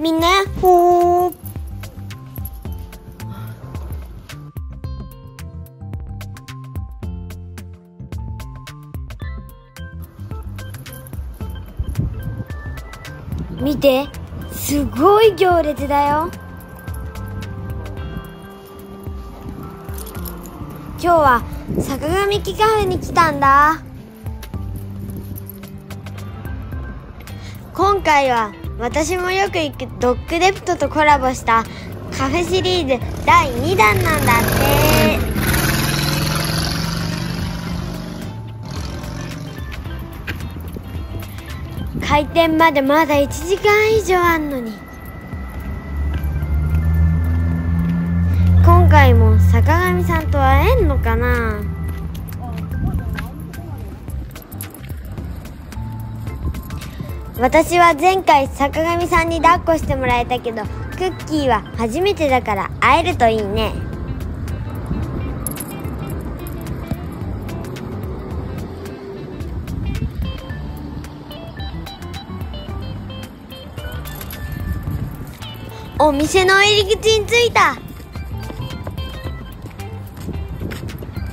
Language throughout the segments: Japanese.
みんなほー。見てすごい行列だよ。今日は坂上木カフェに来たんだ。今回は私もよく行くドッグレプトとコラボしたカフェシリーズ第2弾なんだって。開店までまだ1時間以上あんのに。今回も坂上さんと会えんのかな？私は前回坂上さんに抱っこしてもらえたけどクッキーは初めてだから会えるといいね。お店の入り口に着いた。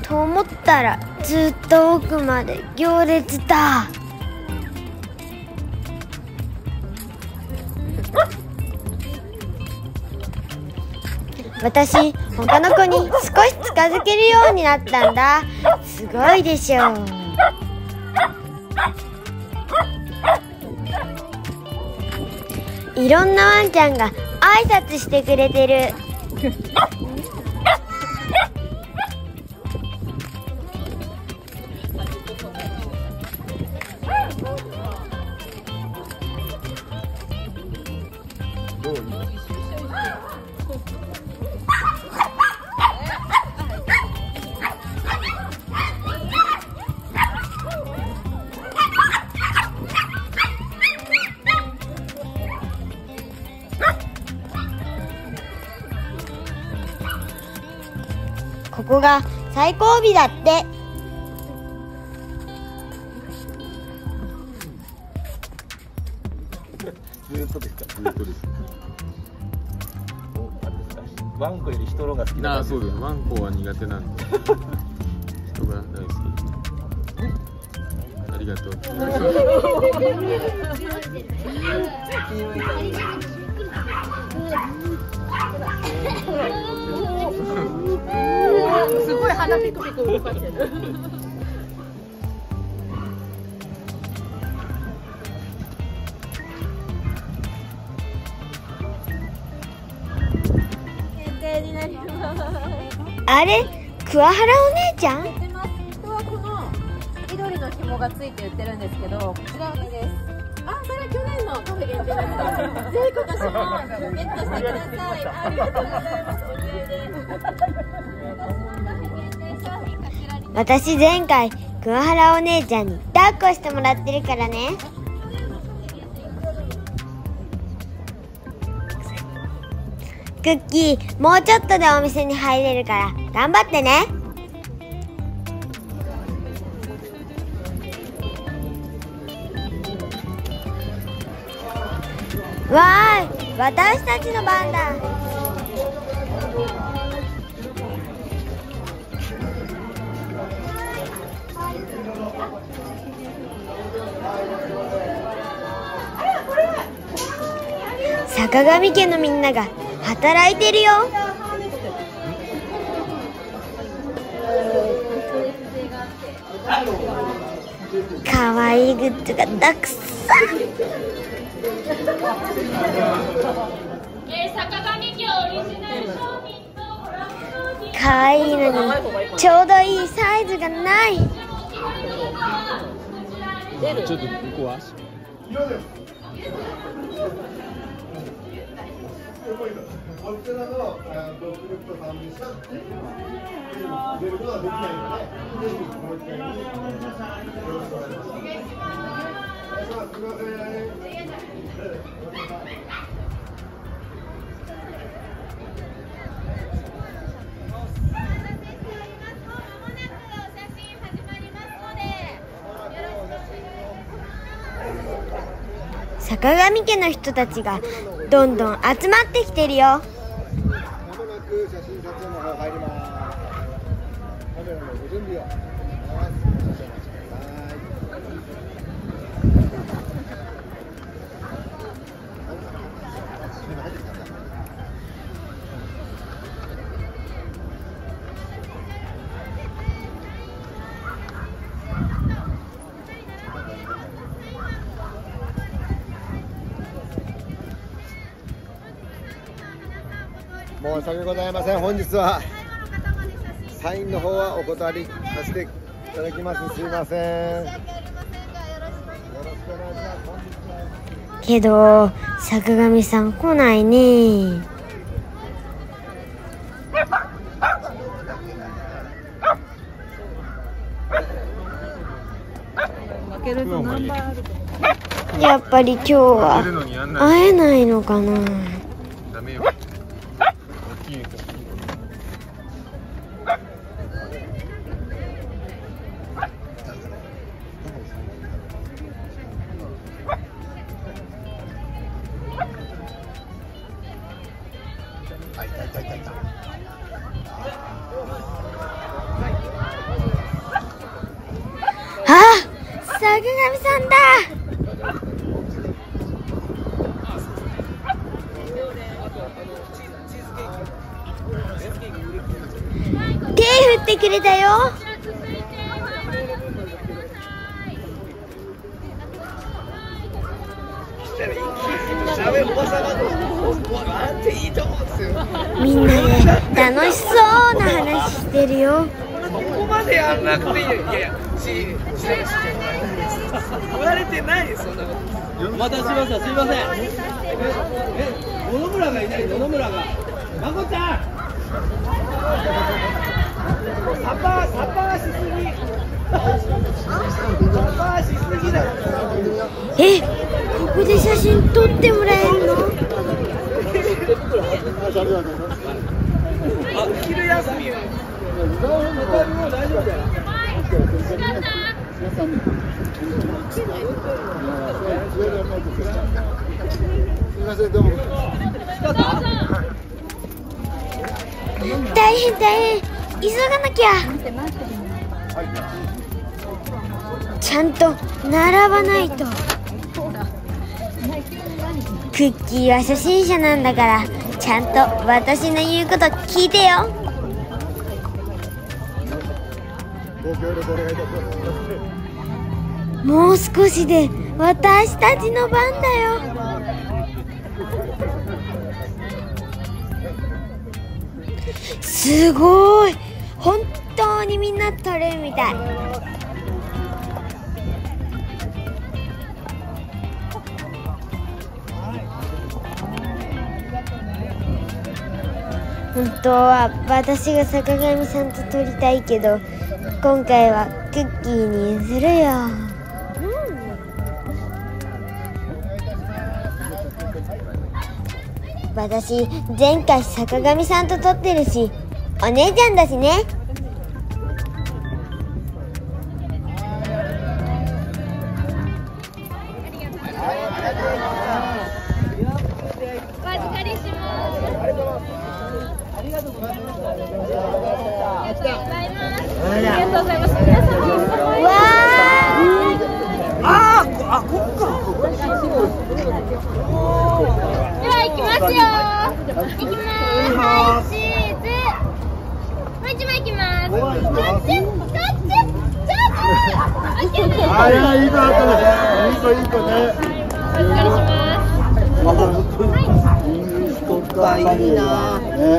と思ったらずっと奥まで行列だ。私他の子に少し近づけるようになったんだ。すごいでしょう。いろんなワンちゃんが挨拶してくれてる。ここが最後尾だって。ずっとですか？ずっとですワンコより人の方が好きなああそうだよ。ワンコは苦手なんで人が大好き。ありがとう鼻ピクピク動かしてる。限定になります。あれ？桑原お姉ちゃん？人はこの緑の紐がついて売ってるんですけど、こちらです。あ、それは去年のカフェ限定です。ぜひ今年もゲットしてください。ありがとうございます。お礼です。私前回桑原お姉ちゃんに抱っこしてもらってるからね。クッキーもうちょっとでお店に入れるから頑張ってね。わーい私たちの番だ。坂上家のみんなが働いてるよ。かわいいグッズがたくさん、かわいいのにちょうどいいサイズがない。ちょっとこうこはこちらのドッグレフトさんでしたっていう出ることはできないので、ぜひもう一回よろしくお願いします。お願いします。すみません。坂上家の人たちがどんどん集まってきてるよ。申し訳ございません。本日はサインの方はお断りさせていただきます。すいません。けど坂上さん来ないねやっぱり今日は会えないのかなダメよ大きい人あ坂上さんだ。くれたよみんなで楽しそうな話してるよここまでやんなくていいよ。いやいや、し、し、し、言われてないです、そんなこと。お待たせしました、すいません。え、え、野々村がいない、野々村が。まこちゃん。サパ、サパしすぎ。サパしすぎだ。えここで写真撮ってもらえるの？あ、昼休みよ。もう大丈夫だよ。すみません、どうも。大変大変急がなきゃ。ちゃんと並ばないと。クッキーは初心者なんだからちゃんと私の言うこと聞いてよ。もう少しで私たちの番だよ。すごい。本当にみんな撮れるみたい。本当は私が坂上さんと撮りたいけど今回はクッキーに譲るよ。私前回坂上さんと撮ってるしお姉ちゃんだしね。お預か。りします。ありがといや、いい子だったね。いい子、いい子ね。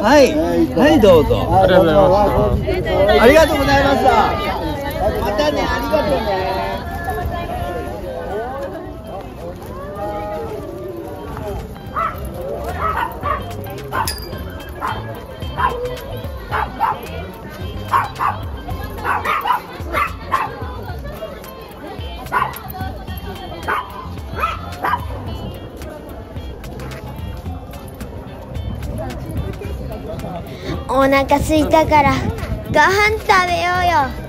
はい、はい、どうぞ。ありがとうございましたありがとうございました。またね、ありがとうね。お腹すいたからご飯食べようよ。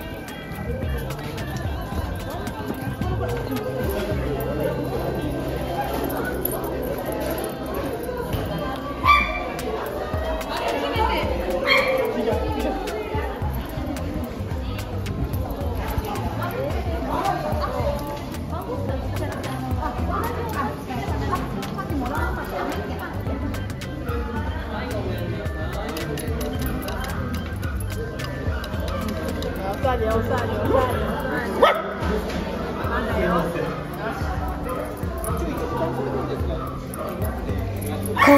こ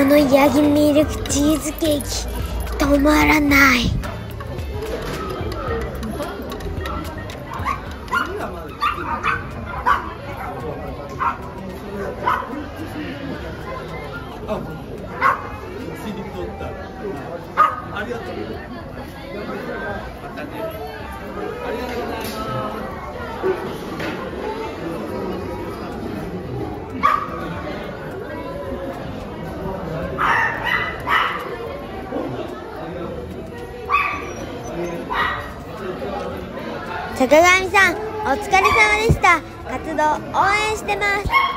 のヤギミルクチーズケーキ止まらない。ありがとう。ありがとうございます。坂上さんお疲れ様でした活動応援してます